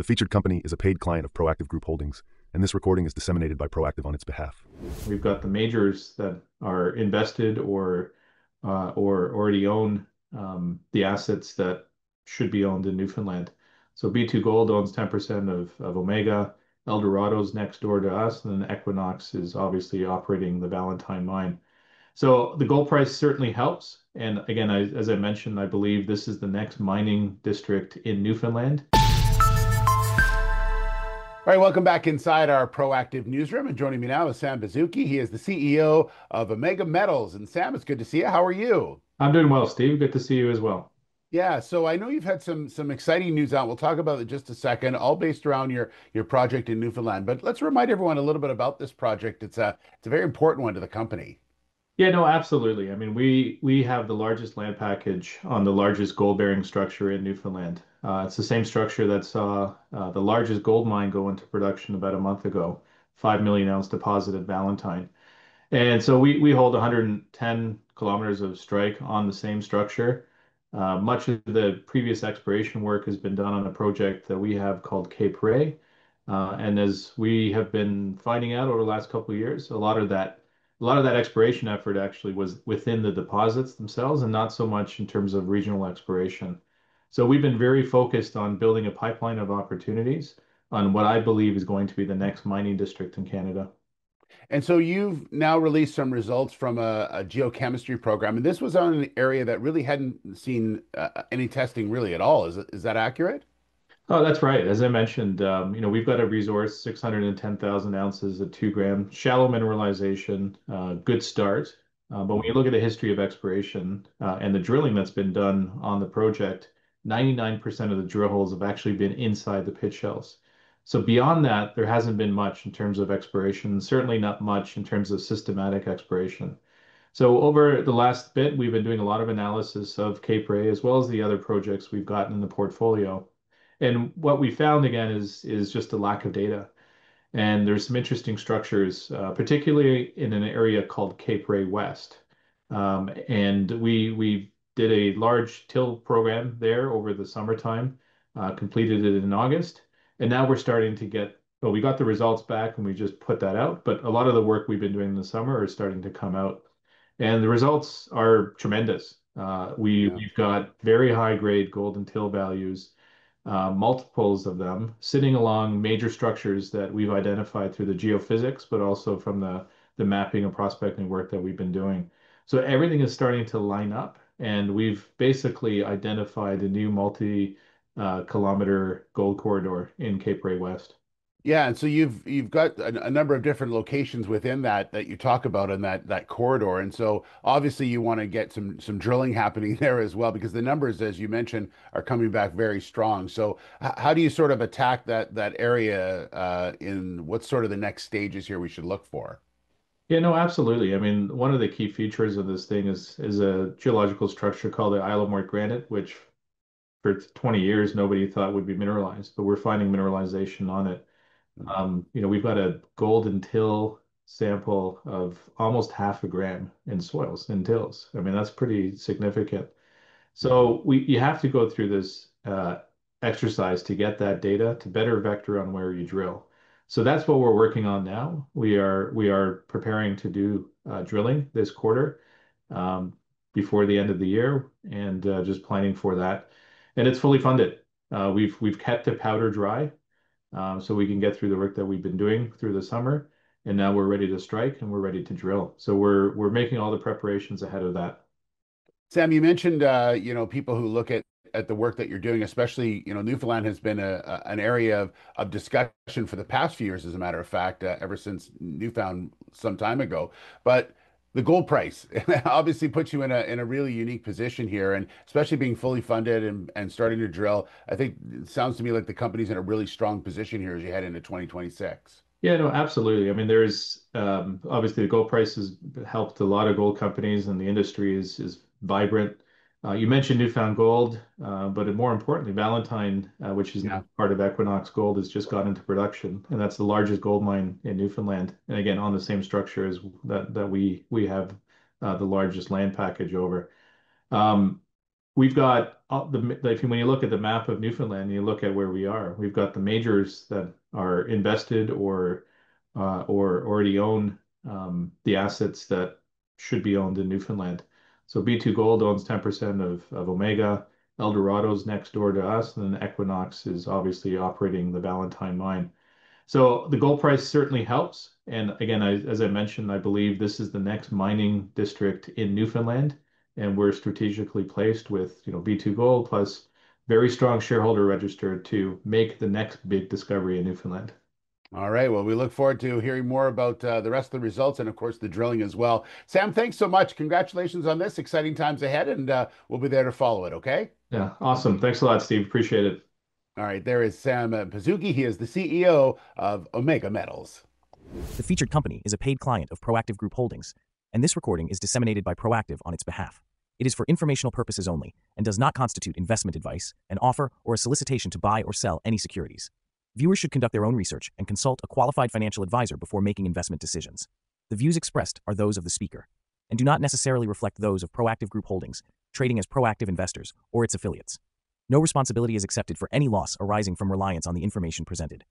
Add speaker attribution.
Speaker 1: The featured company is a paid client of Proactive Group Holdings, and this recording is disseminated by Proactive on its behalf.
Speaker 2: We've got the majors that are invested or uh, or already own um, the assets that should be owned in Newfoundland. So B2Gold owns 10% of, of AuMEGA. Eldorado's next door to us, and then Equinox is obviously operating the Valentine mine. So the gold price certainly helps. And again, I, as I mentioned, I believe this is the next mining district in Newfoundland.
Speaker 3: All right, welcome back inside our proactive newsroom. And joining me now is Sam Pazuki. He is the CEO of AuMEGA Metals. And Sam, it's good to see you. How are you?
Speaker 2: I'm doing well, Steve. Good to see you as well.
Speaker 3: Yeah, so I know you've had some some exciting news out. We'll talk about it in just a second, all based around your your project in Newfoundland. But let's remind everyone a little bit about this project. It's a it's a very important one to the company.
Speaker 2: Yeah, no, absolutely. I mean, we we have the largest land package on the largest gold-bearing structure in Newfoundland. Uh, it's the same structure that saw uh, the largest gold mine go into production about a month ago, 5 million ounce deposit at Valentine. And so we we hold 110 kilometers of strike on the same structure. Uh, much of the previous exploration work has been done on a project that we have called Cape Ray. And as we have been finding out over the last couple of years, a lot of that a lot of that exploration effort actually was within the deposits themselves and not so much in terms of regional exploration. So we've been very focused on building a pipeline of opportunities on what I believe is going to be the next mining district in Canada.
Speaker 3: And so you've now released some results from a, a geochemistry program, and this was on an area that really hadn't seen uh, any testing really at all. Is is that accurate?
Speaker 2: Oh, that's right. As I mentioned, um, you know, we've got a resource, 610,000 ounces at 2 gram, shallow mineralization, uh, good start. Uh, but when you look at the history of exploration uh, and the drilling that's been done on the project, 99% of the drill holes have actually been inside the pit shells. So beyond that, there hasn't been much in terms of exploration, certainly not much in terms of systematic exploration. So over the last bit, we've been doing a lot of analysis of Cape Ray as well as the other projects we've gotten in the portfolio. And what we found again is is just a lack of data. And there's some interesting structures, uh, particularly in an area called Cape Ray West. Um, and we we did a large till program there over the summertime, uh, completed it in August, and now we're starting to get. Well, we got the results back and we just put that out, but a lot of the work we've been doing in the summer is starting to come out, and the results are tremendous. Uh, we've got very high grade gold-in-till values uh, multiples of them sitting along major structures that we've identified through the geophysics, but also from the, the mapping and prospecting work that we've been doing. So everything is starting to line up, and we've basically identified a new multi uh, kilometer gold corridor in Cape Ray West.
Speaker 3: Yeah, and so you've you've got a, a, number of different locations within that that you talk about in that that corridor, and so obviously you want to get some some drilling happening there as well because the numbers, as you mentioned, are coming back very strong. So how do you sort of attack that that area uh, in what's sort of the next stages here we should look for?
Speaker 2: Yeah, no, absolutely. I mean, one of the key features of this thing is is a geological structure called the Isle aux Morts granite, which for 20 years nobody thought would be mineralized, but we're finding mineralization on it. Um, you know, we've got a gold-in-till sample of almost half a gram in soils in tills. I mean, that's pretty significant. So we you have to go through this uh, exercise to get that data to better vector on where you drill. So that's what we're working on now. We are we are preparing to do uh, drilling this quarter um, before the end of the year, and uh, just planning for that. And it's fully funded. Uh, we've we've kept the powder dry um, so we can get through the work that we've been doing through the summer. And now we're ready to strike and we're ready to drill. So we're we're making all the preparations ahead of that.
Speaker 3: Sam, you mentioned you know people who look at at the work that you're doing, especially you know Newfoundland has been a, a an area of of discussion for the past few years, as a matter of fact, uh, ever since Newfound some time ago. But the gold price obviously puts you in a in a really unique position here, and especially being fully funded and, and starting to drill. I think it sounds to me like the company's in a really strong position here as you head into 2026.
Speaker 2: Yeah, no, absolutely. I mean, there's um, obviously the gold price has helped a lot of gold companies, and the industry is is vibrant. Uh, you mentioned New Found Gold, uh, but more importantly, Valentine, uh, which is now part of Equinox Gold, has just got into production, and that's the largest gold mine in Newfoundland. And again, on the same structure as that that we we have the largest land package over. Um, we've got the if when you look at the map of Newfoundland, you look at where we are. We've got the majors that are invested or uh, or already own um, the assets that should be owned in Newfoundland. So B2Gold owns 10% of, of AuMEGA. Eldorado's next door to us, and then Equinox is obviously operating the Valentine mine. So the gold price certainly helps. And again, I, as I mentioned, I believe this is the next mining district in Newfoundland, and we're strategically placed with you know B2Gold plus very strong shareholder register to make the next big discovery in Newfoundland.
Speaker 3: All right. Well, we look forward to hearing more about uh, the rest of the results and, of course, the drilling as well. Sam, thanks so much. Congratulations on this. Exciting times ahead, and uh, we'll be there to follow it. Okay.
Speaker 2: Yeah. Awesome. Thanks a lot, Steve. Appreciate it.
Speaker 3: All right. There is Sam Pazuki. He is the CEO of AuMEGA Metals.
Speaker 4: The featured company is a paid client of Proactive Group Holdings, and this recording is disseminated by Proactive on its behalf. It is for informational purposes only and does not constitute investment advice, an offer, or a solicitation to buy or sell any securities. Viewers should conduct their own research and consult a qualified financial advisor before making investment decisions. The views expressed are those of the speaker and do not necessarily reflect those of Proactive Group Holdings, trading as Proactive Investors or its affiliates. No responsibility is accepted for any loss arising from reliance on the information presented.